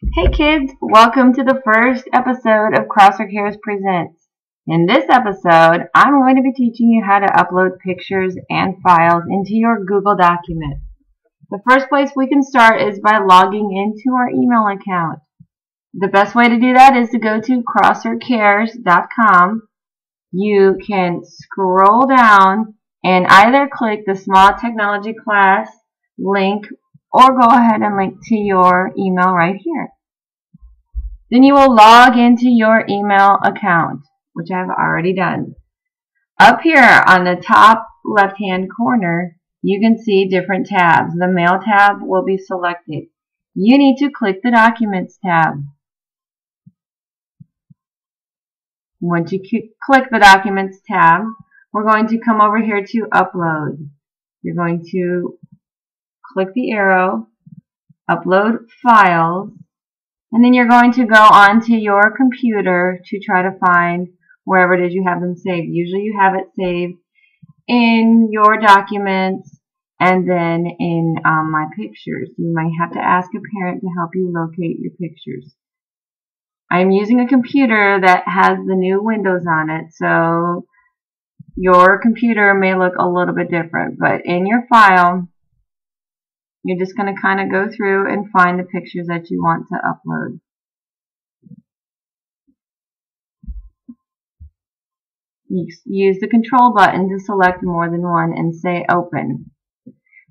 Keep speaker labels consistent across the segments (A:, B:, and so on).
A: Hey kids, welcome to the first episode of Crosser Cares Presents. In this episode, I'm going to be teaching you how to upload pictures and files into your Google document. The first place we can start is by logging into our email account. The best way to do that is to go to crossercares.com. You can scroll down and either click the small technology class link or go ahead and link to your email right here. Then you will log into your email account, which I've already done. Up here on the top left hand corner, you can see different tabs. The Mail tab will be selected. You need to click the Documents tab. Once you click the Documents tab, we're going to come over here to Upload. You're going to click the arrow, upload files, and then you're going to go onto your computer to try to find wherever it is you have them saved. Usually you have it saved in your documents and then in um, my pictures. You might have to ask a parent to help you locate your pictures. I'm using a computer that has the new Windows on it, so your computer may look a little bit different, but in your file, you're just going to kind of go through and find the pictures that you want to upload. Use the control button to select more than one and say open.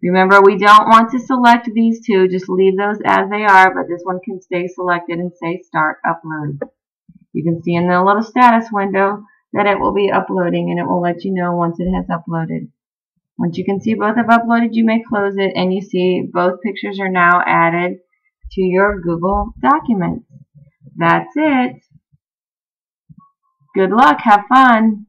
A: Remember, we don't want to select these two, just leave those as they are, but this one can stay selected and say start upload. You can see in the little status window that it will be uploading and it will let you know once it has uploaded. Once you can see both have uploaded, you may close it and you see both pictures are now added to your Google Documents. That's it. Good luck. Have fun.